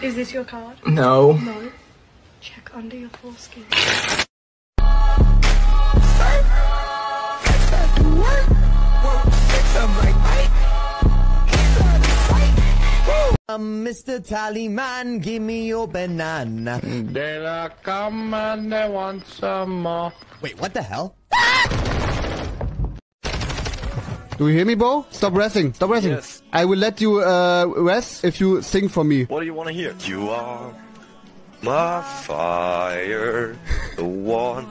Is this your card? No. No. Check under your foreskin. Um, Mr. Tallyman, give me your banana. They la come and they want some more. Wait, what the hell? Do you hear me, Bo? Stop resting. Stop resting. Yes. I will let you uh, rest if you sing for me. What do you want to hear? You are my fire, the one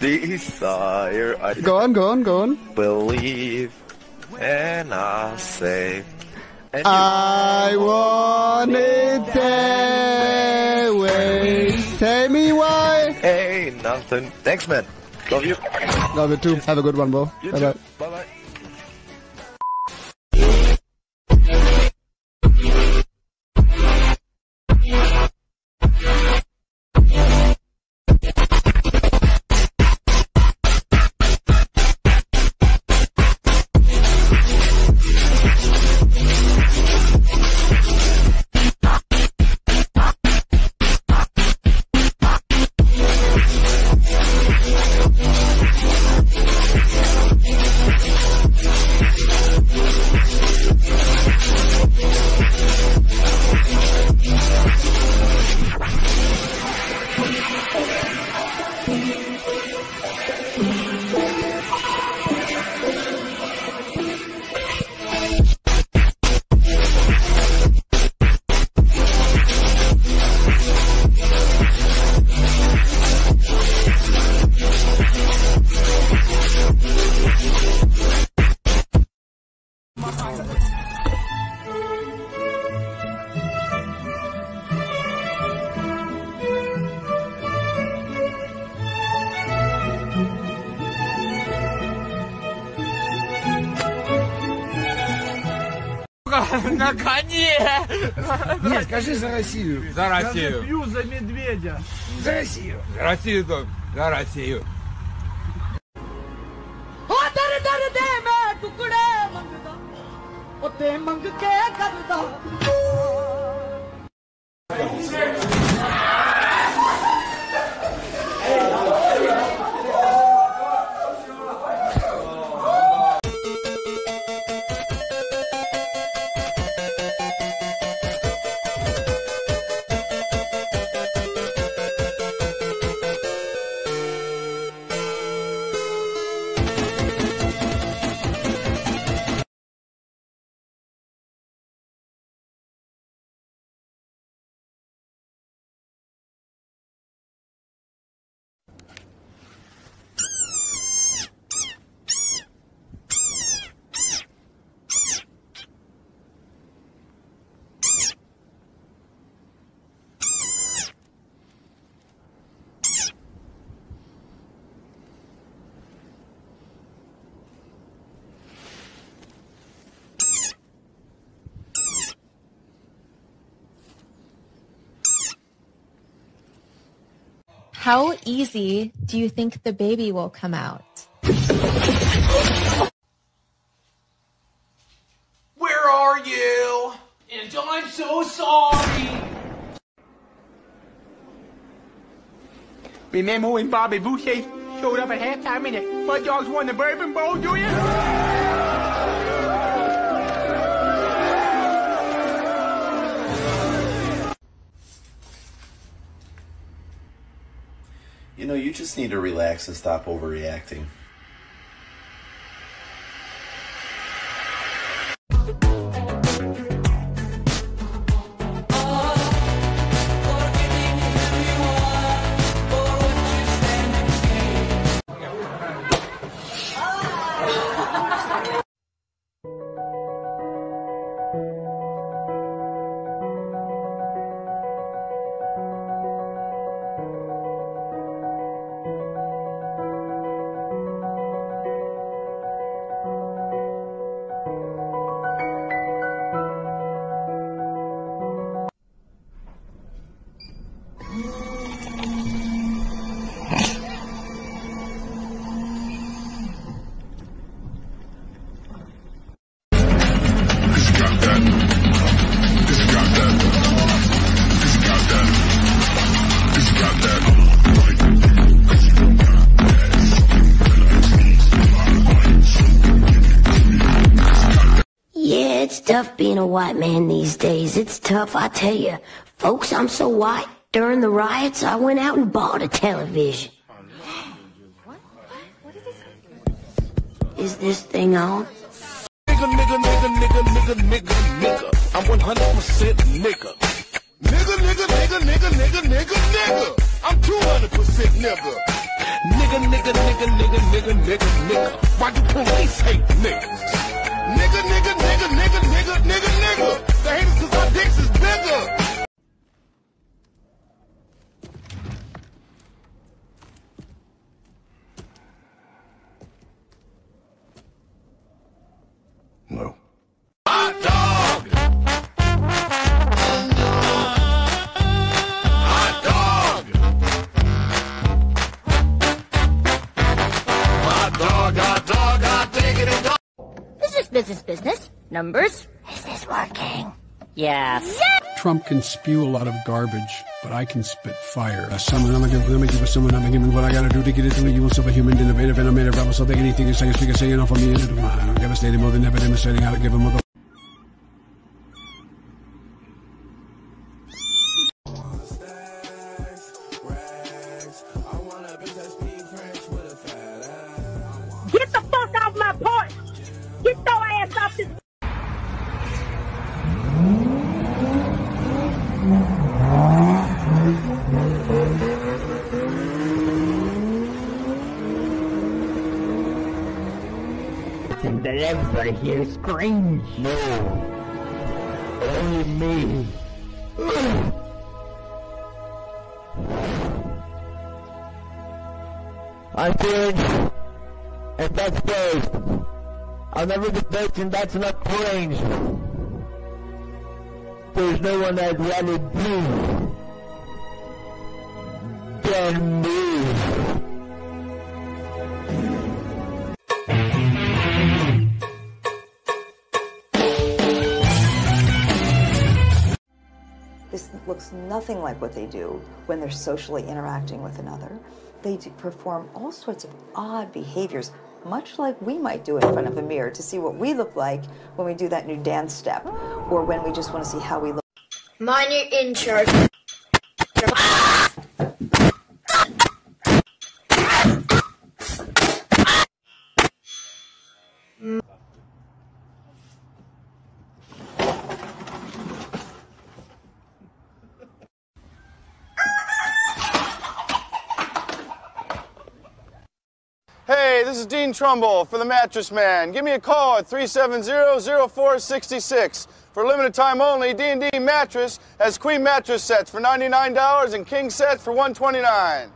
desire. I Go on, go on, go on. believe, and I say. And I want it that way. Tell me why. Hey, nothing. Thanks, man. Love you. Love you too. Have a good one, bro. You Bye too. bye. На коне! Нет, скажи за Россию. За Россию. Я Пью за медведя. За Россию. За Россию, Дом. За Россию. ओ दर दर दे मैं टुकड़े मंगदा ओ ते मंग के करदा How easy do you think the baby will come out? Where are you? And I'm so sorry. Remember when Bobby Boucher showed up at halftime and the Mud Dogs won the Bourbon Bowl, do you? You know, you just need to relax and stop overreacting. A white man these days. It's tough, I tell you. Folks, I'm so white. During the riots, I went out and bought a television. Is this thing on? Nigga, nigga, nigga, nigga, nigga, nigga, nigga. I'm 100% nigga. Nigga, nigga, nigga, nigga, nigga, nigga, nigga. I'm 200% nigga. Nigga, nigga, nigga, nigga, nigga, nigga, nigga. Why do police hate niggas? Nigga, nigga, nigga, nigga, nigga, nigga, nigga. They hate us cause our dicks is bigger. Numbers. Is this working? Yes. Trump can spew a lot of garbage, but I can spit fire. Uh, someone, I'm gonna give, let me give someone, I'm gonna give what I gotta do to get it through. You want a human, innovative, innovative, rebel, so they anything is second speaker, saying off of me. I'm devastated more than ever, demonstrating how to give a mother. And that everybody here screams. No. Only me. I'm good. And that's first. I'll never bitch and that's not range. There's no one I'd rather be than me. This looks nothing like what they do when they're socially interacting with another. They perform all sorts of odd behaviors, much like we might do in front of a mirror to see what we look like when we do that new dance step, or when we just want to see how we look. Minor in charge. Hey, this is Dean Trumbull for the Mattress Man. Give me a call at 370-0466. For limited time only, D&D Mattress has queen mattress sets for $99 and king sets for $129.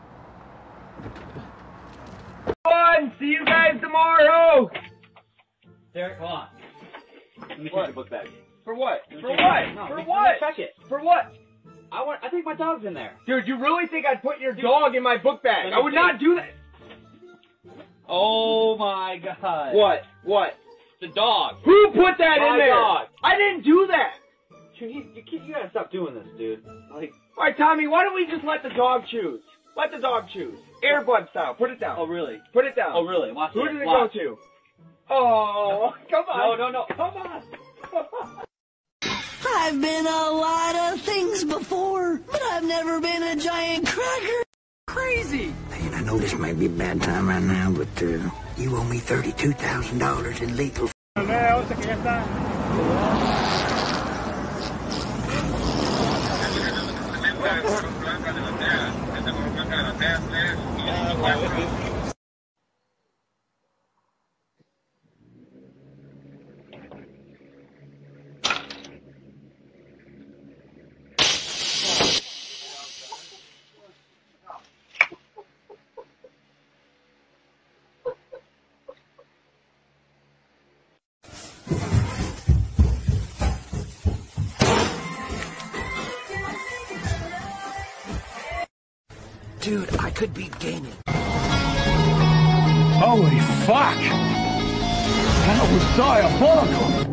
One, see you guys tomorrow. Derek, hold on. Let me check your book bag. For what? For what? No, For what? let me Check it. For what? I want. I think my dog's in there. Dude, you really think I'd put your dog in my book bag? I would not do that. Oh my god. What? What? The dog. Who put that My in there? dog. I didn't do that. Dude, you, you, you gotta stop doing this, dude. Like, All right, Tommy, why don't we just let the dog choose? Let the dog choose. Airbud style. Put it down. oh really? Put it down. Oh really? Watch Who this. did it Watch. go to? Oh, come on. No, no, no. Come on. I've been a lot of things before, but I've never been a giant cracker. Know this might be a bad time right now, but uh, you owe me $32,000 in legal Dude, I could be gaming. Holy fuck! That was diabolical!